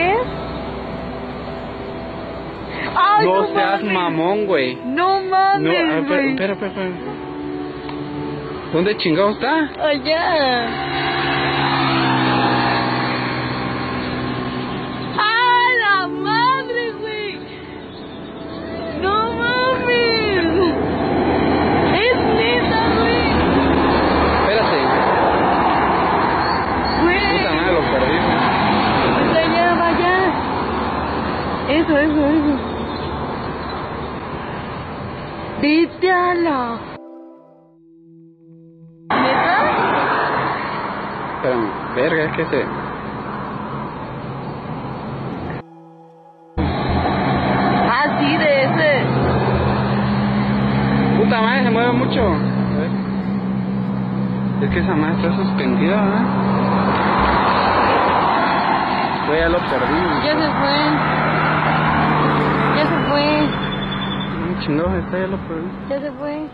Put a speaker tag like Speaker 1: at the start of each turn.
Speaker 1: qué? Ay, no,
Speaker 2: no seas
Speaker 1: mames.
Speaker 2: mamón, güey.
Speaker 1: No mames,
Speaker 2: no,
Speaker 1: ah,
Speaker 2: espera, espera, espera. ¿Dónde chingado está?
Speaker 1: Allá. Eso, eso, eso. Vete a la... ¿Neta?
Speaker 2: Espérame, verga, es que se.
Speaker 1: Ah, sí, de ese.
Speaker 2: Puta madre, se mueve mucho. A ver. Es que esa madre está suspendida, ¿verdad? Yo ya lo perdí.
Speaker 1: Ya se fue.
Speaker 2: No, está ya lo probé.
Speaker 1: Ya se fue.